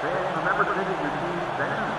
Fans, remember to visit your team's vendor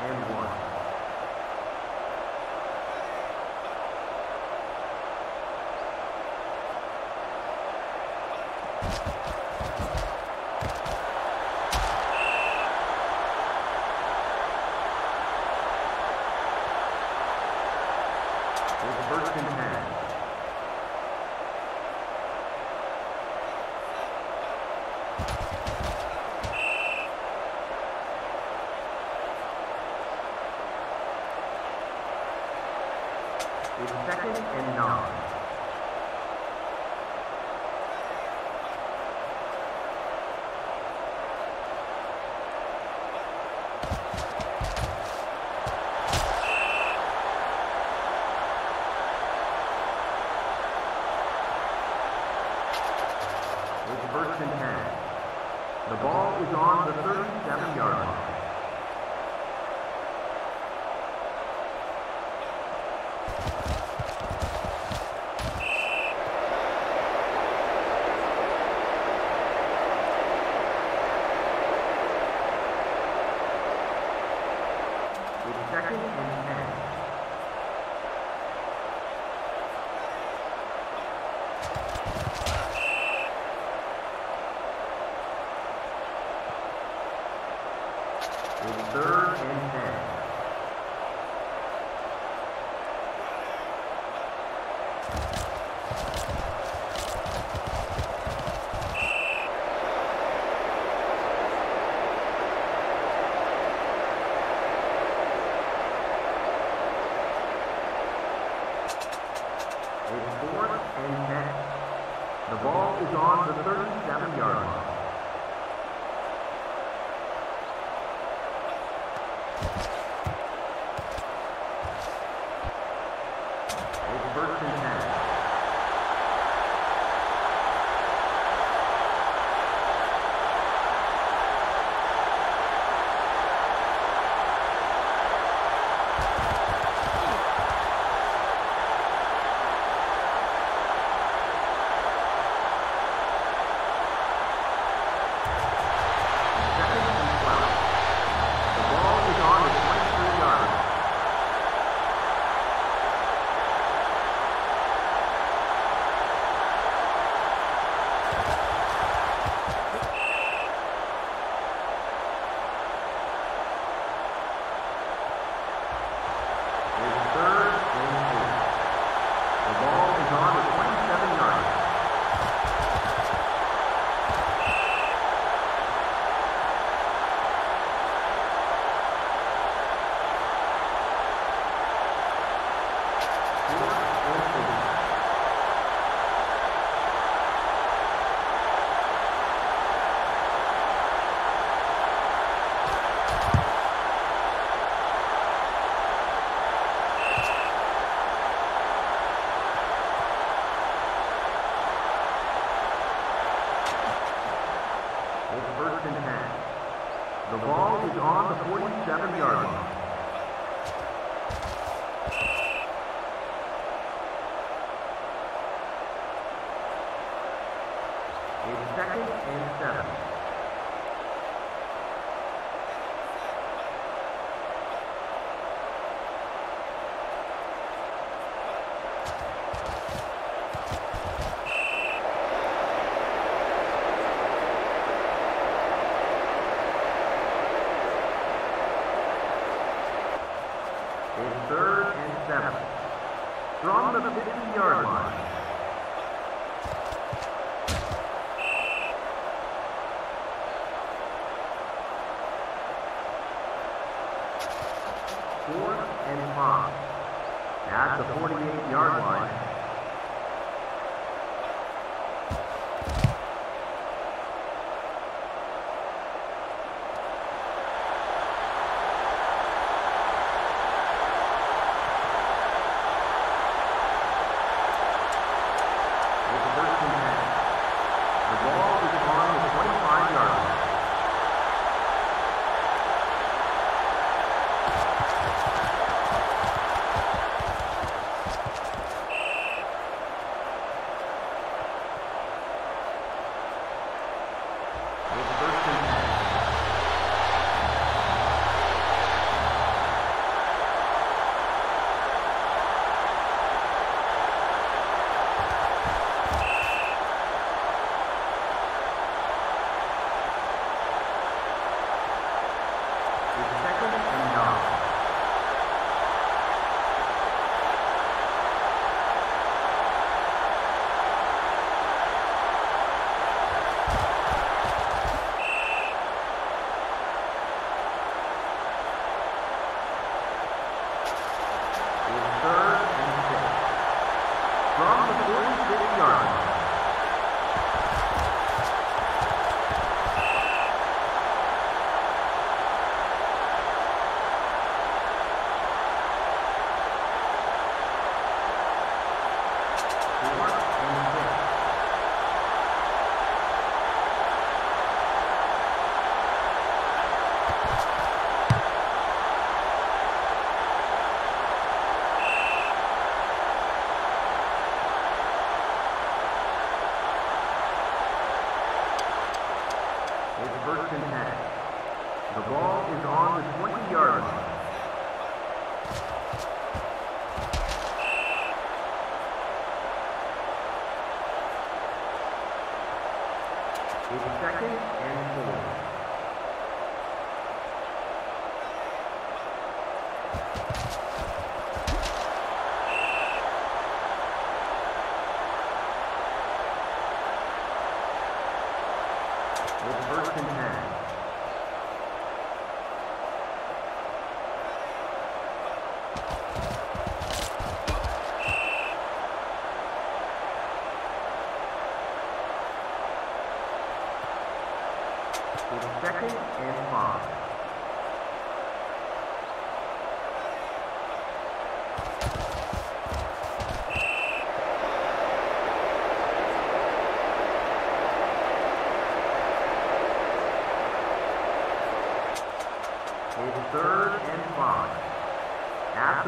and one.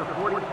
after 40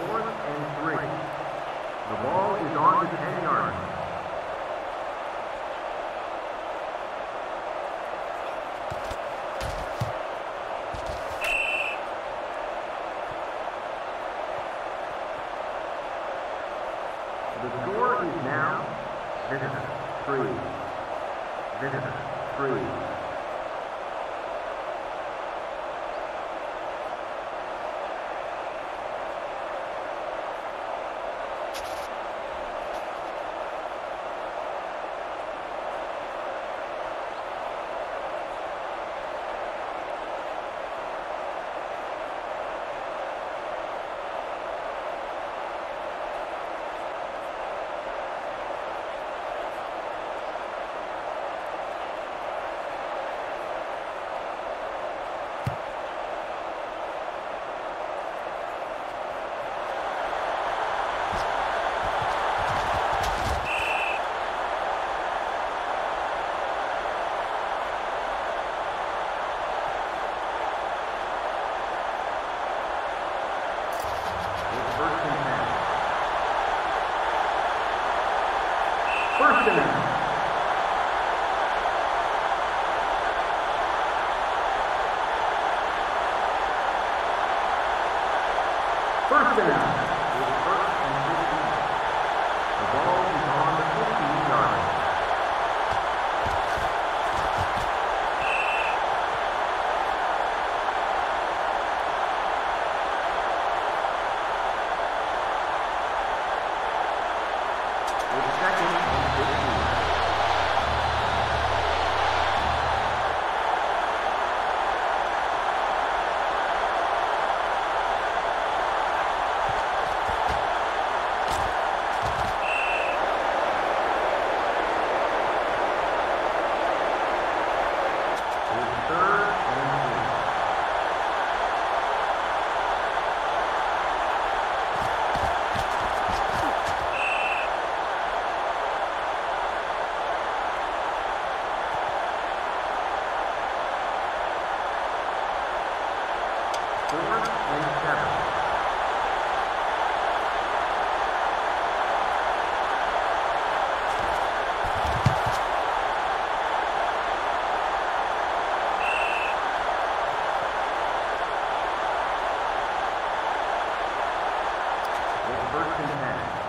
fourth and three. The ball is on the 10-yard line. first and 10.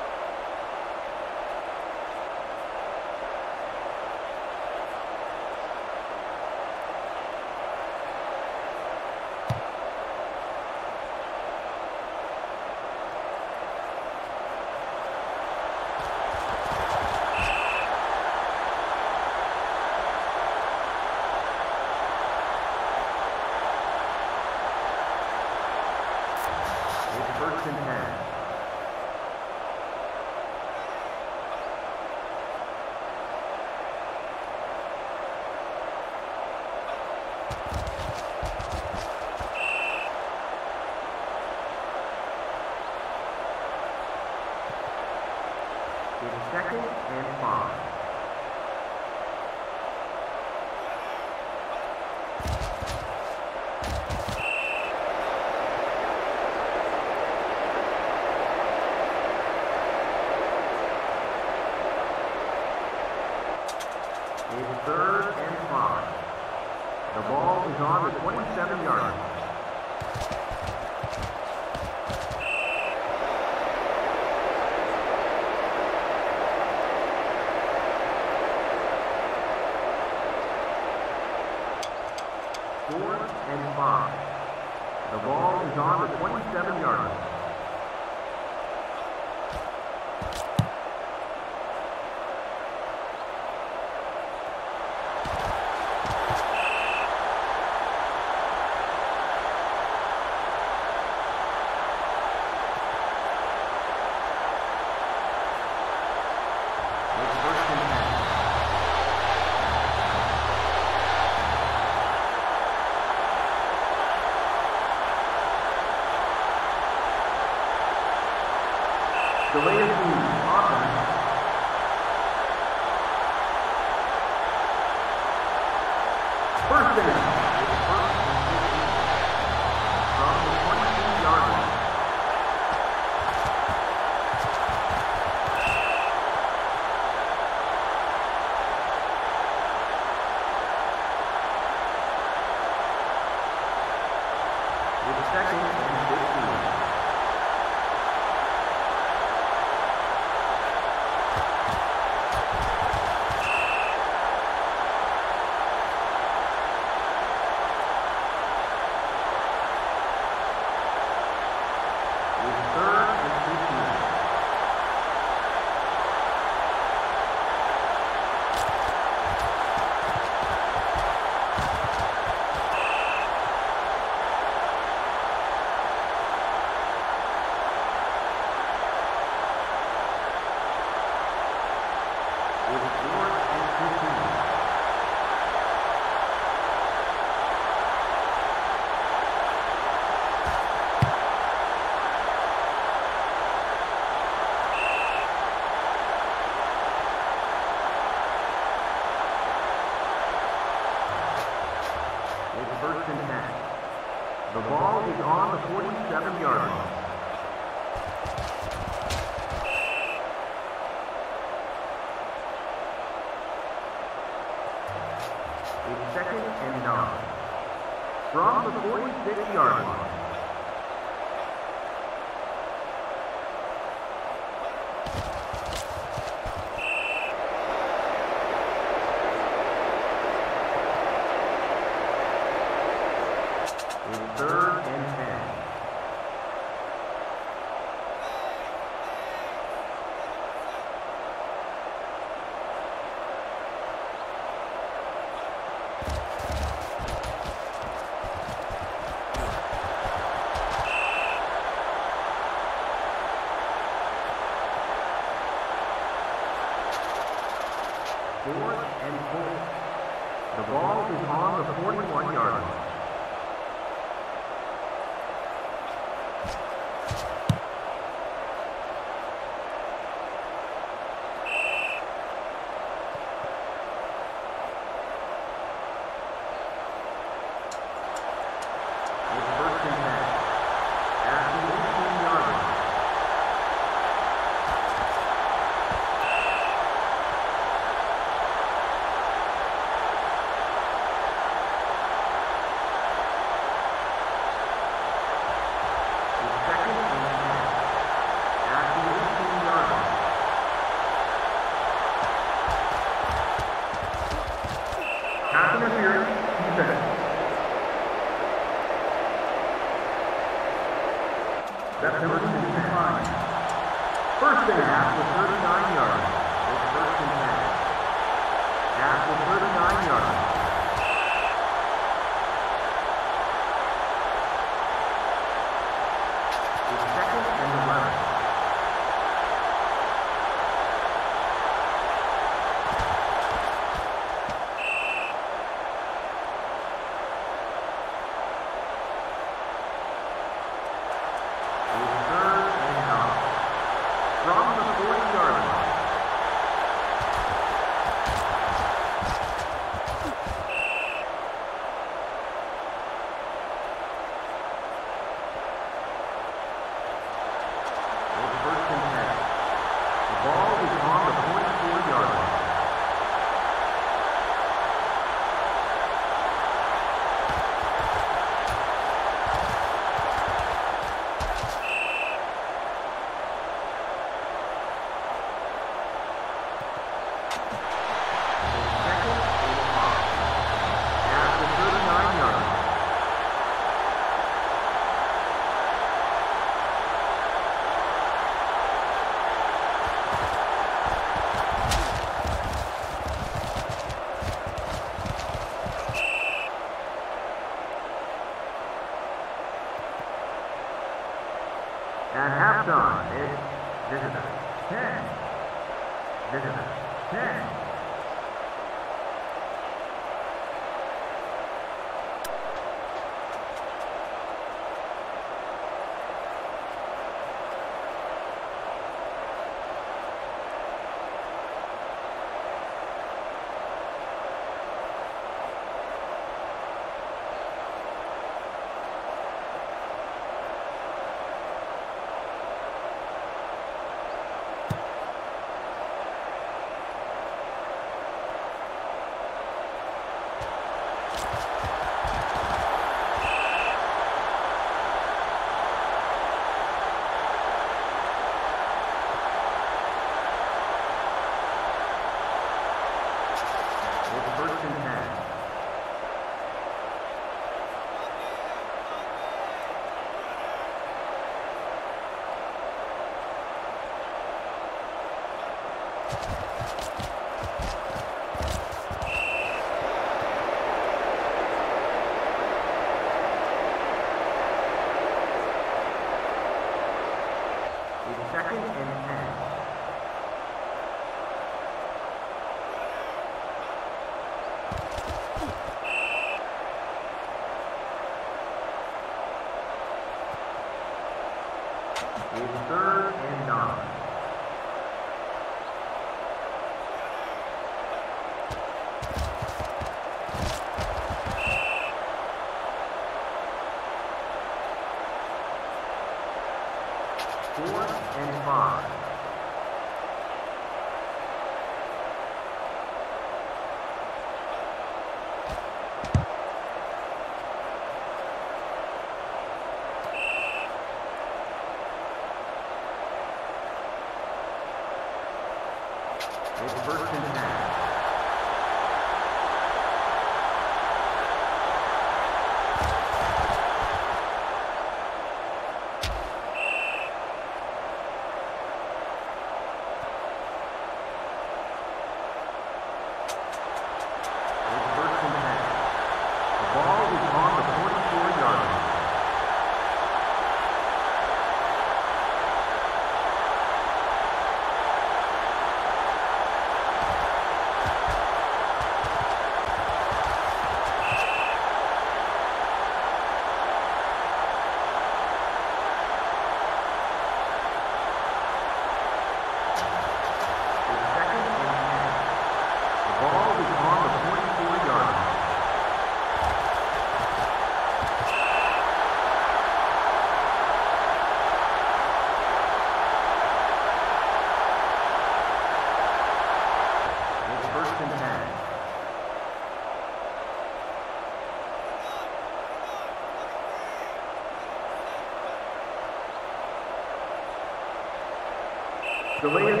Delay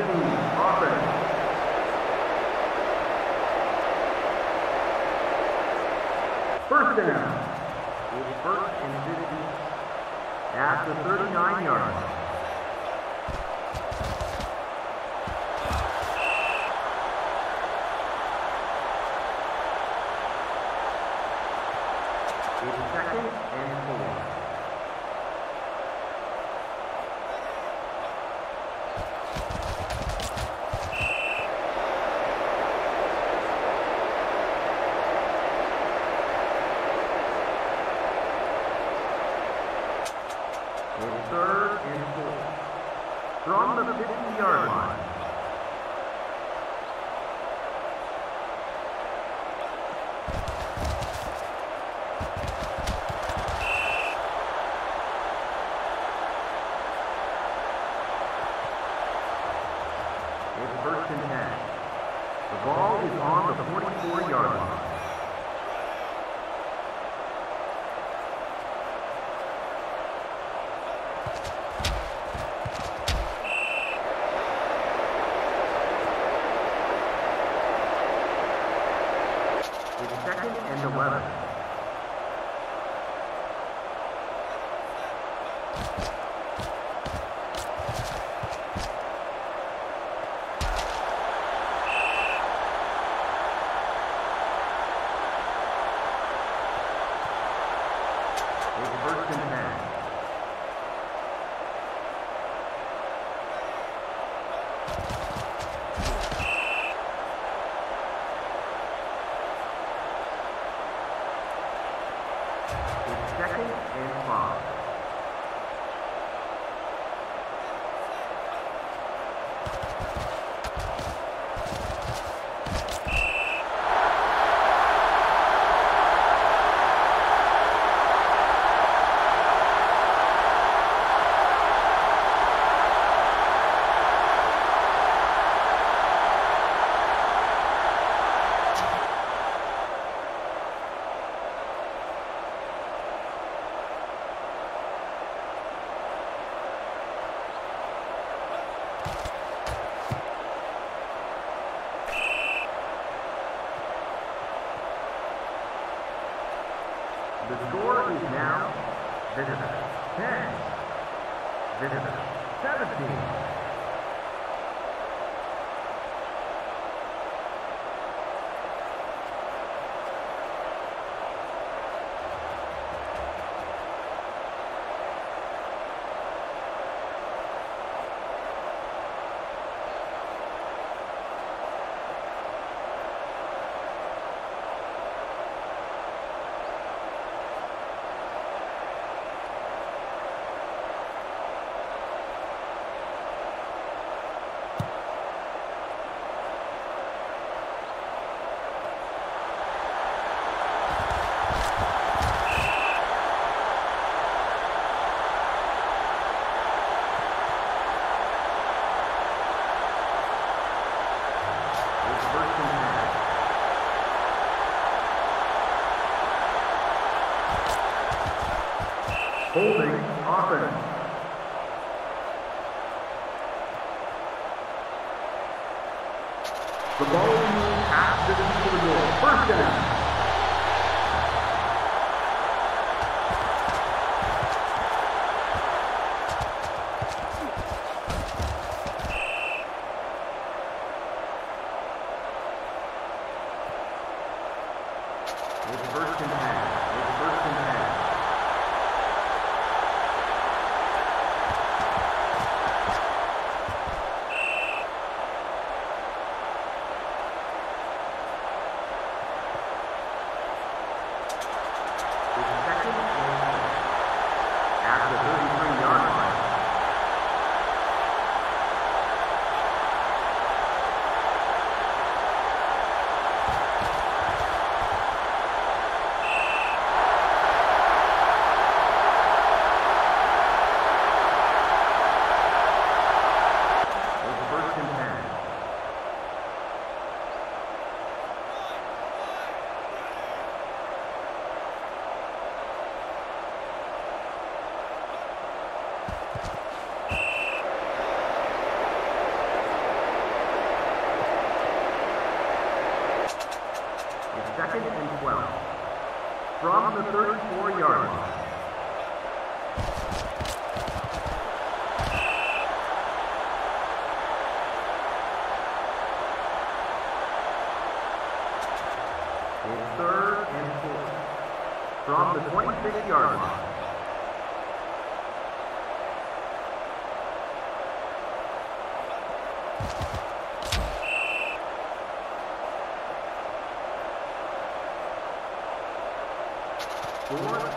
four.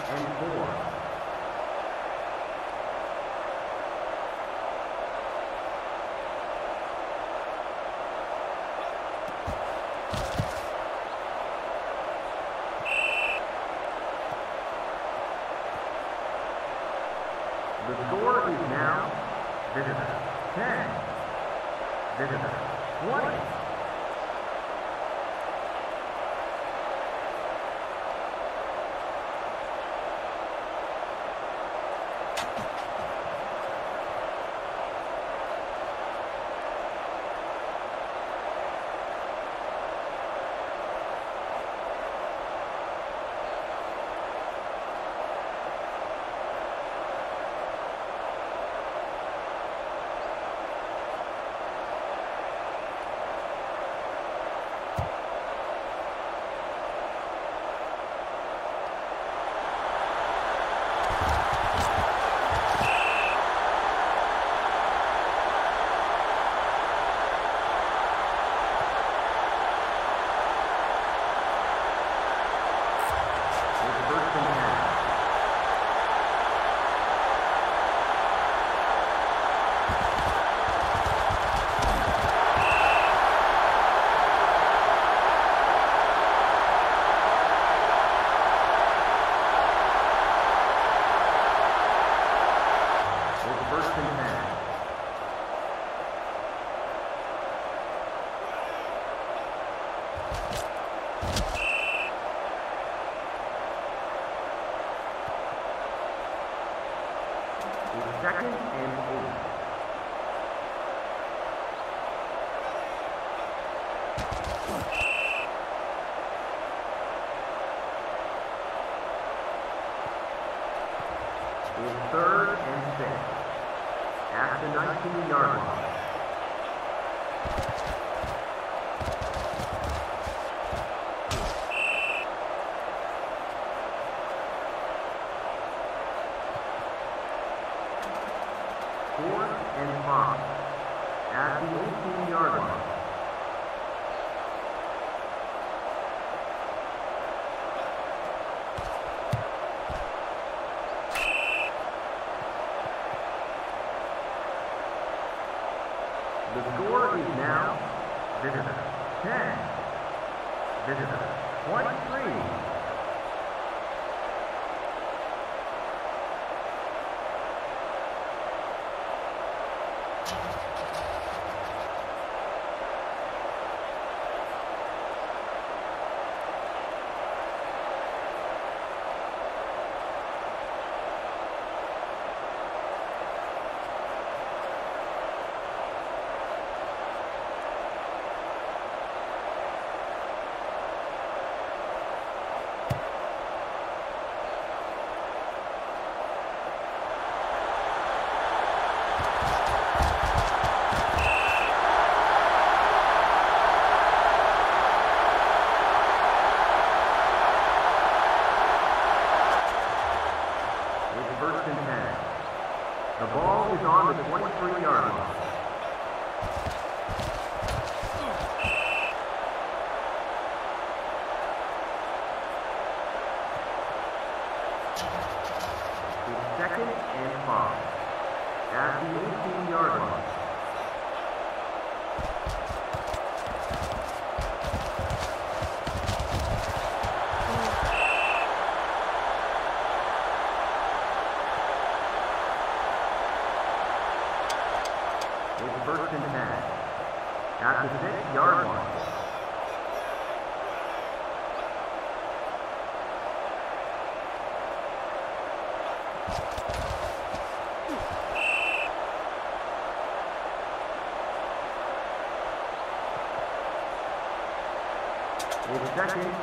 Second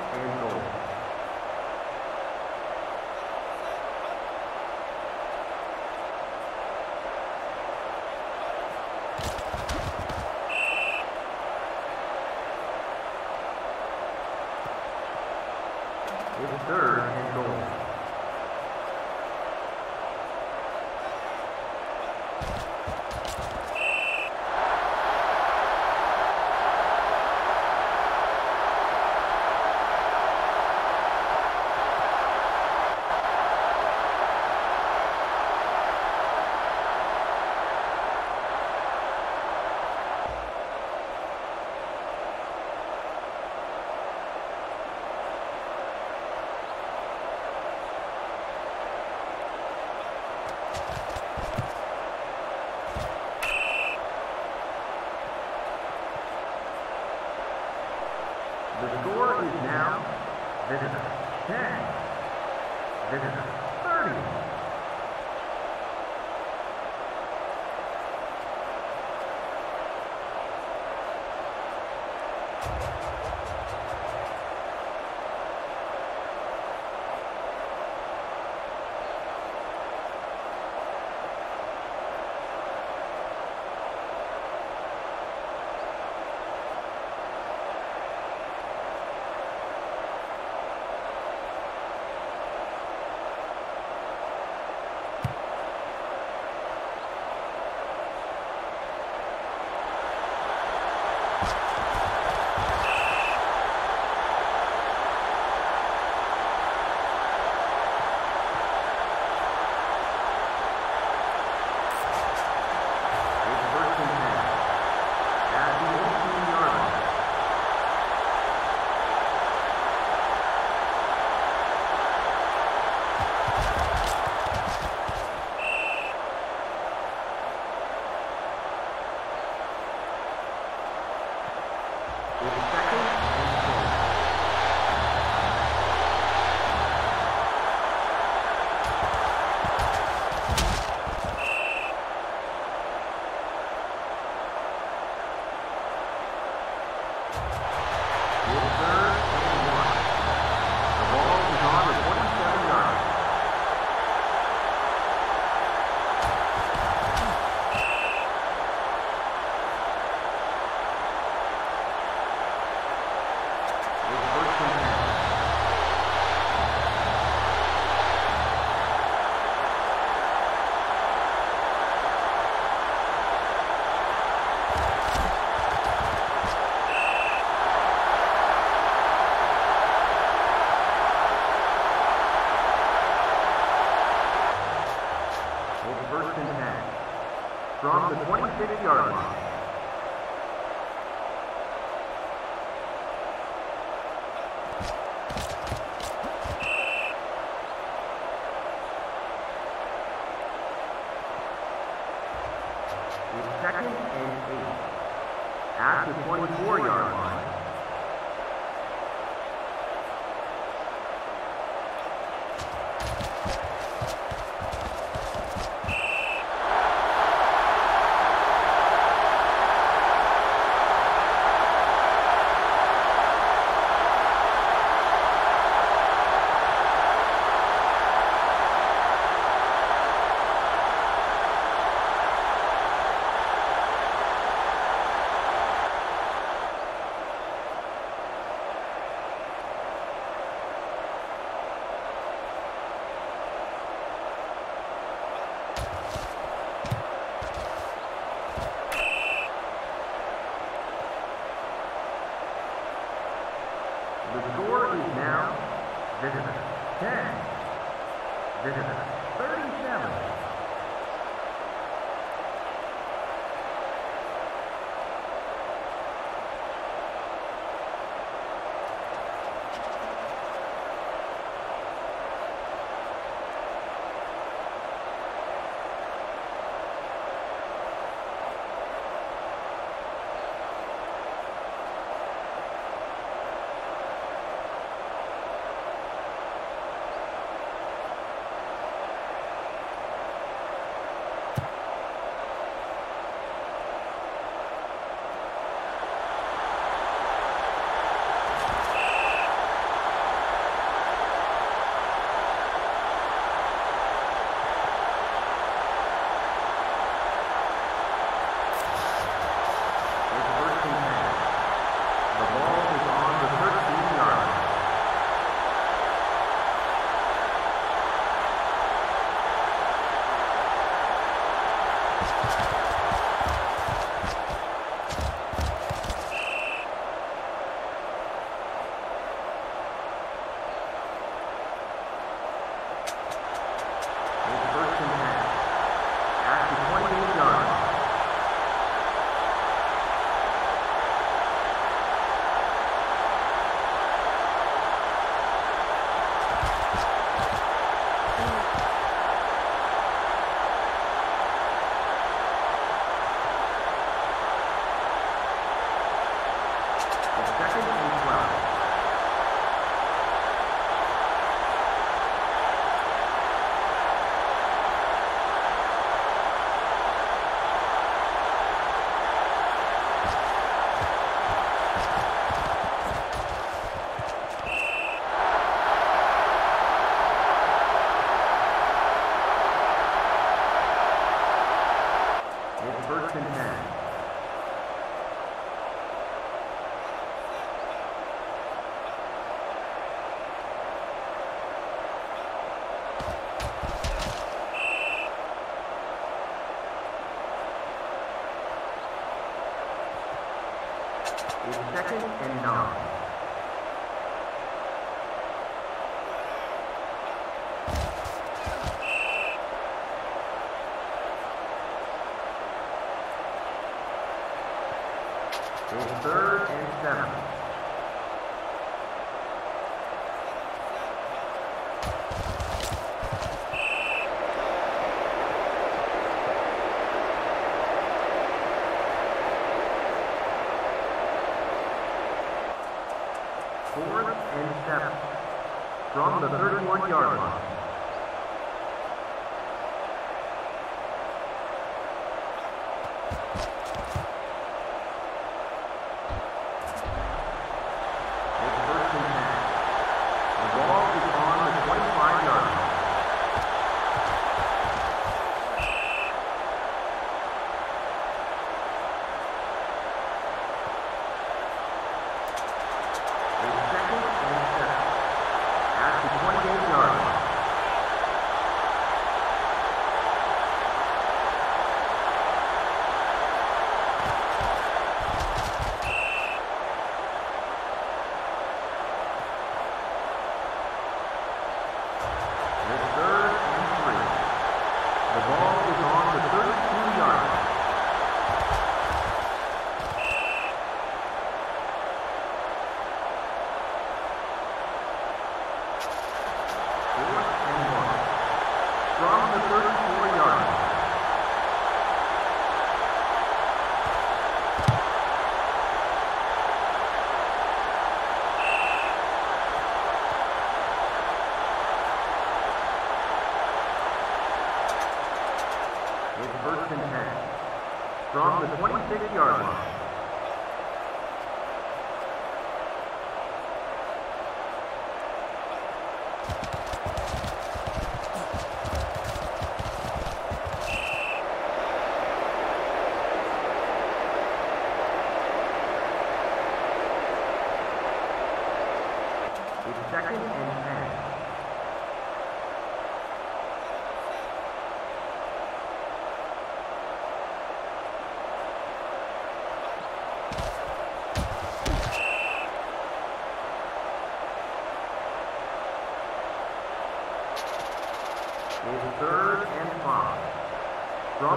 second and nine.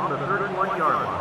From the 31-yard line.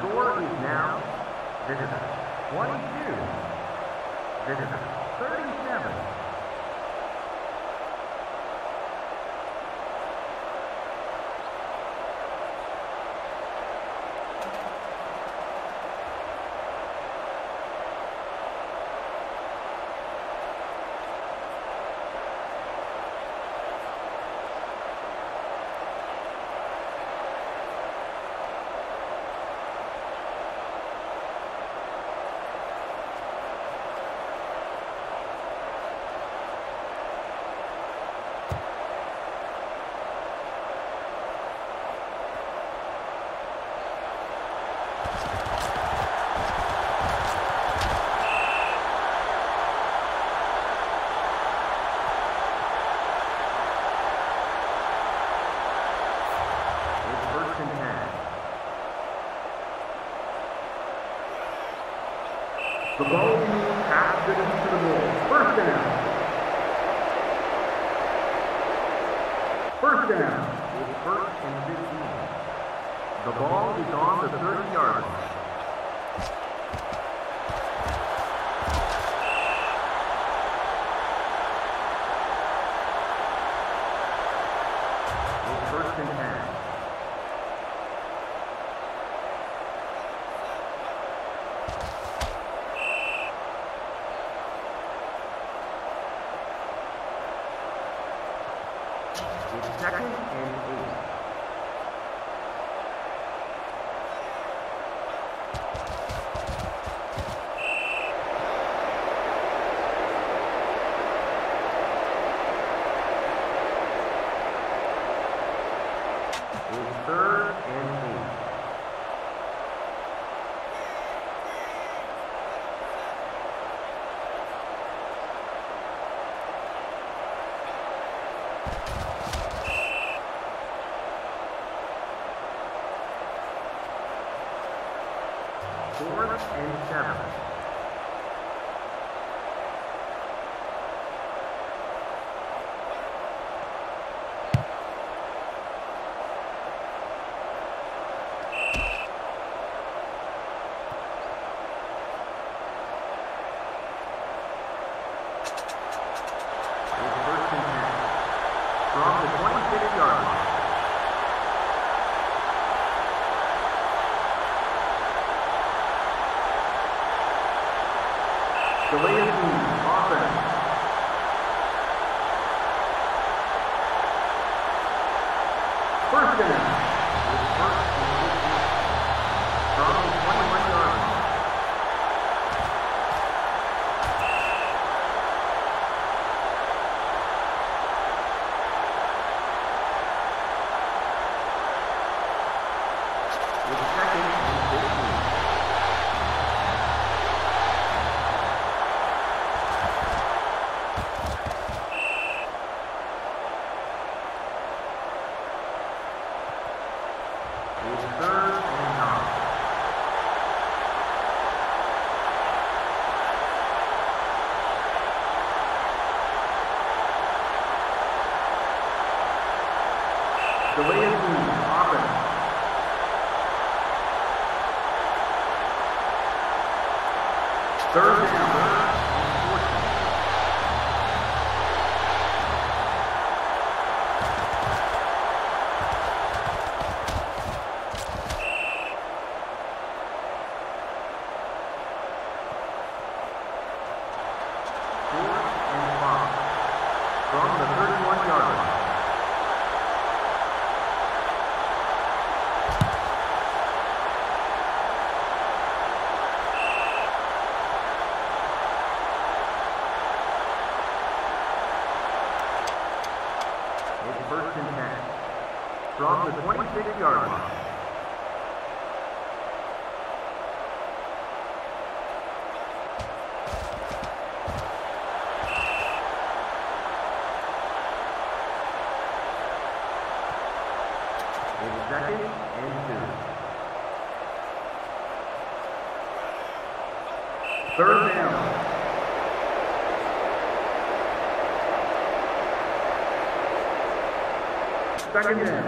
The seven. 26-yard line. Third down. Second and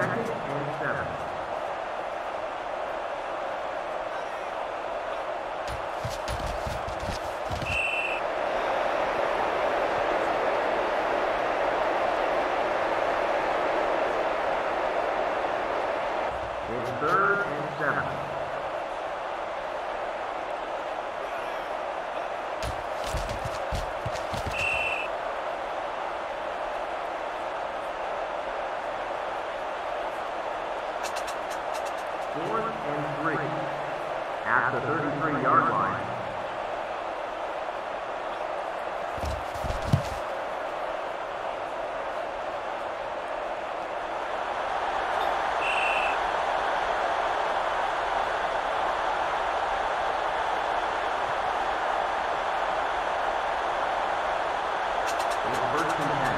It hurts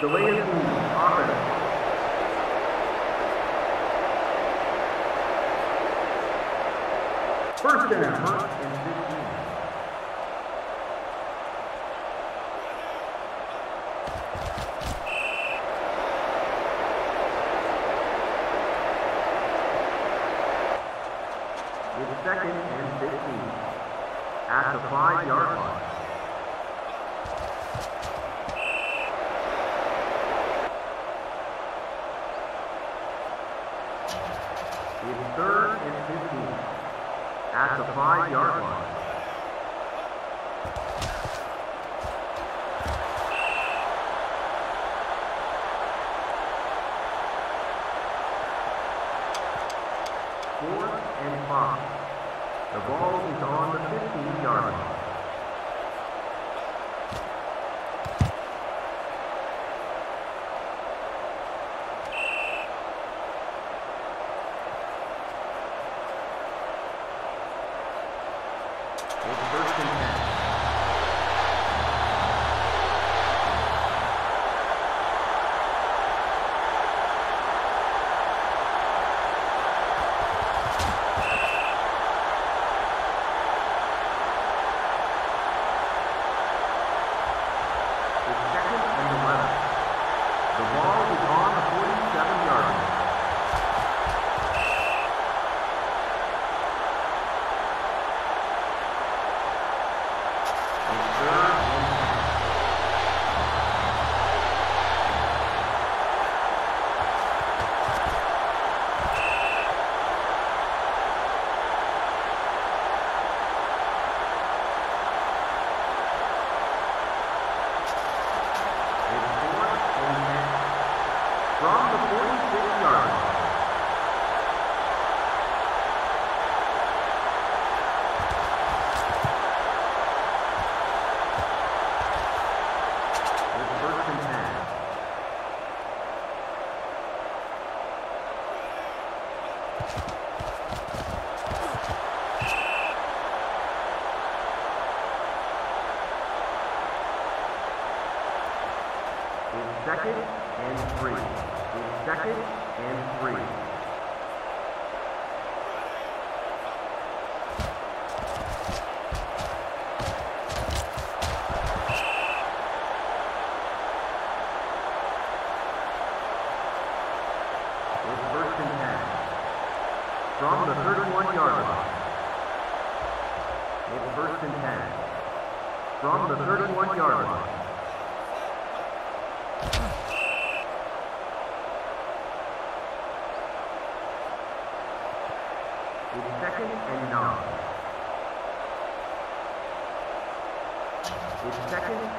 Chilean at the five-yard line. Fourth and five. The ball is on the 15-yard line.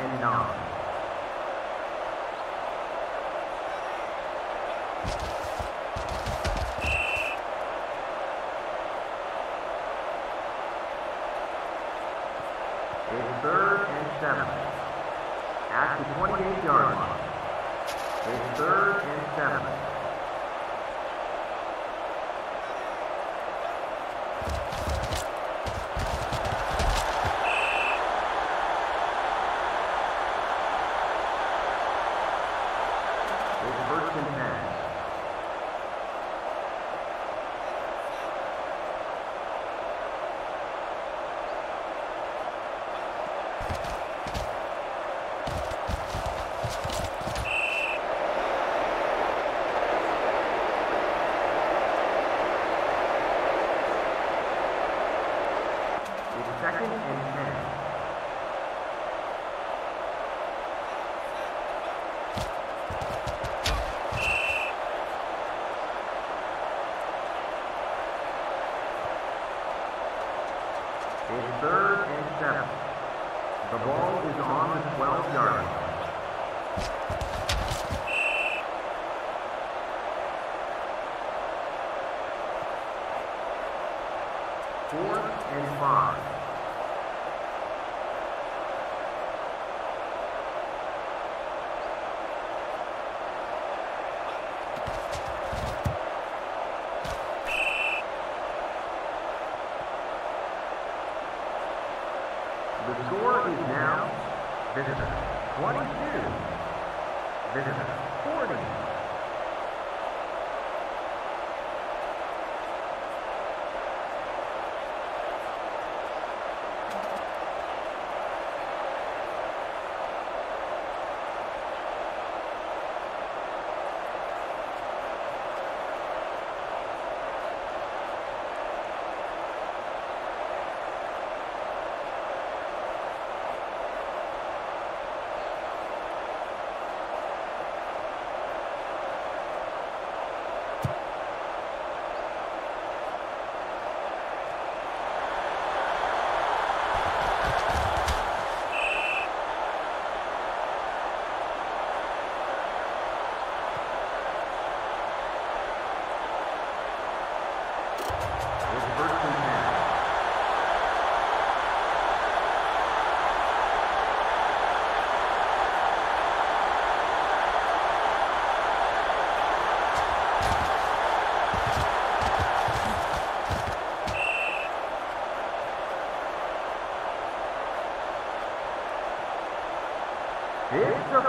and now.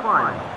It's